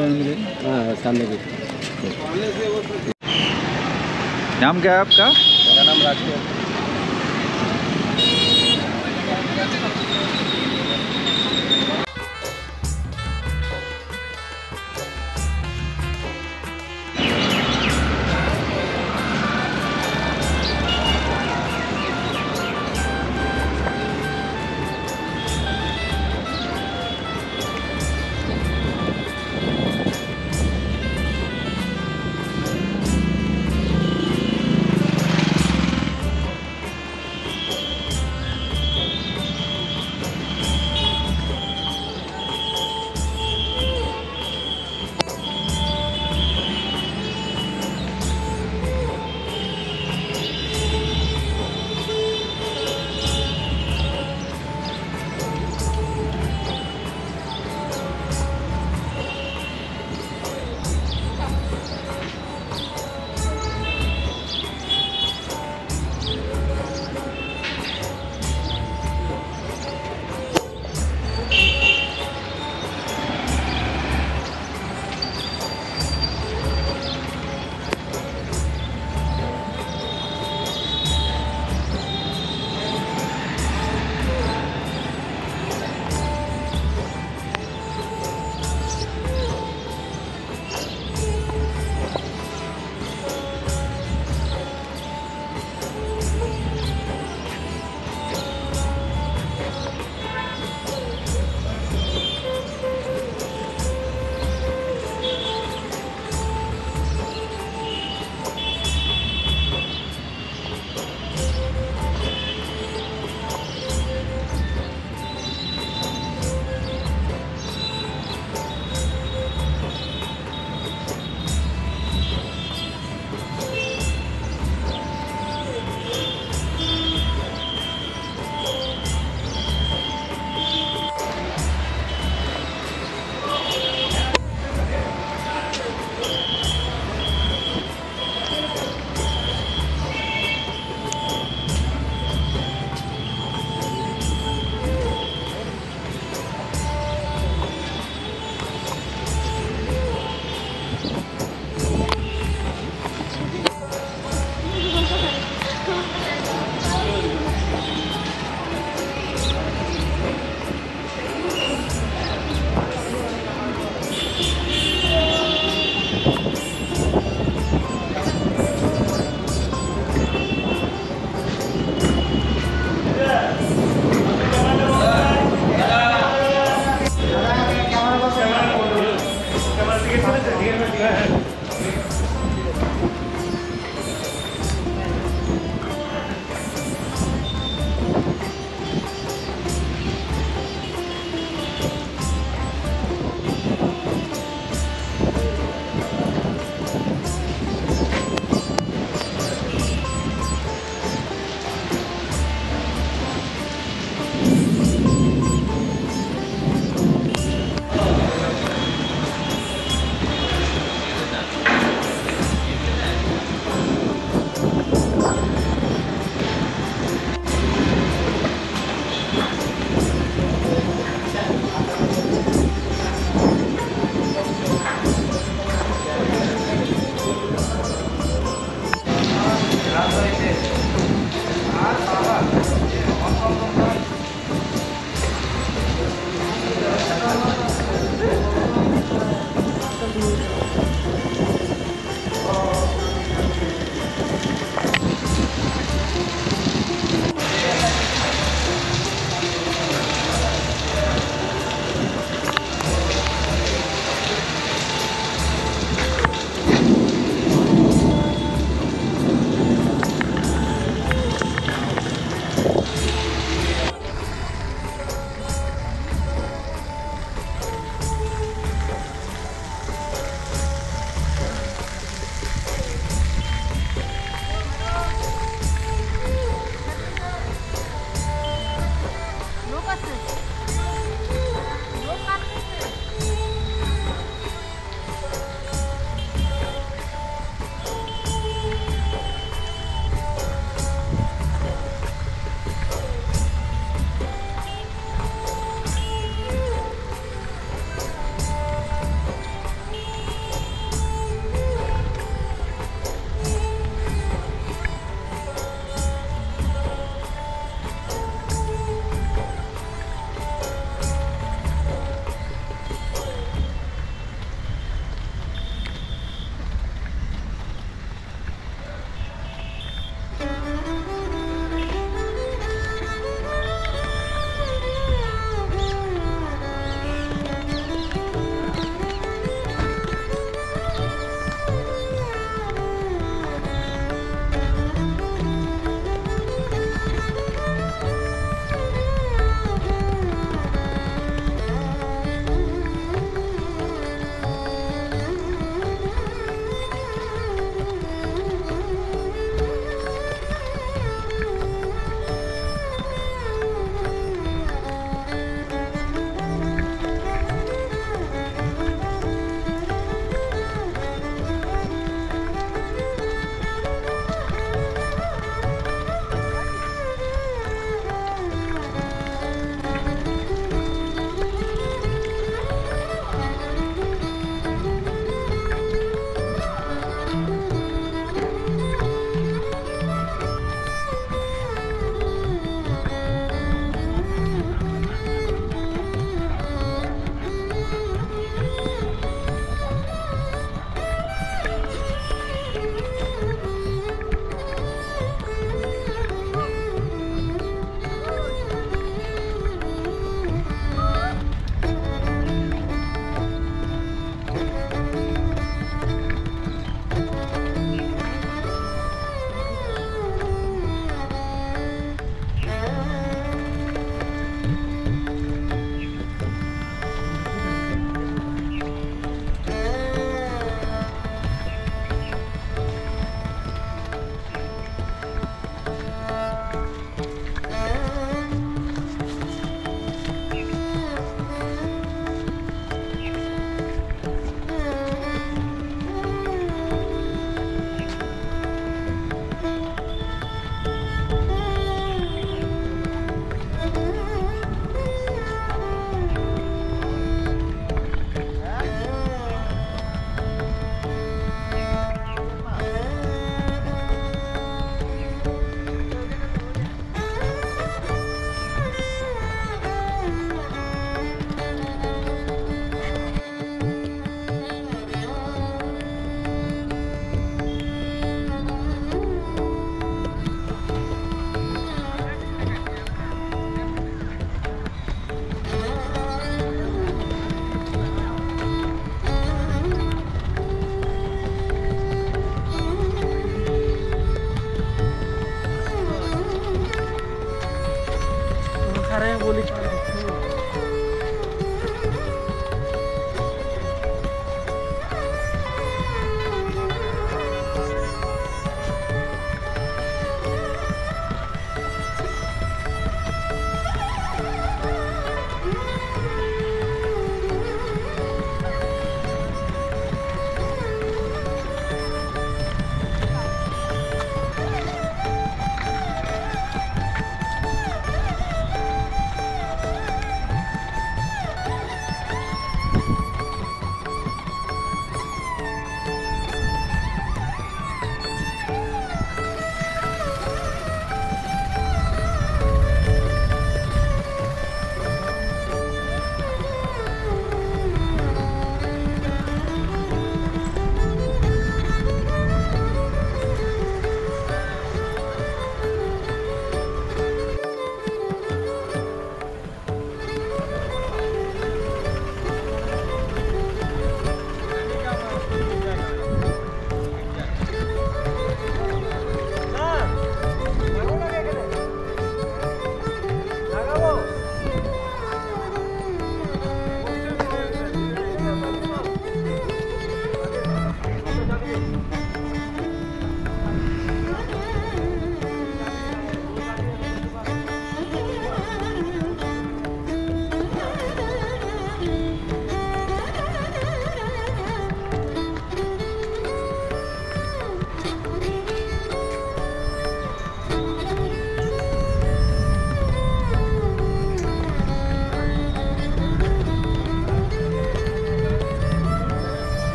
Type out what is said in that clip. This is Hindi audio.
हाँ, हाँ सामने की नाम क्या है आपका? मेरा नाम राजकोट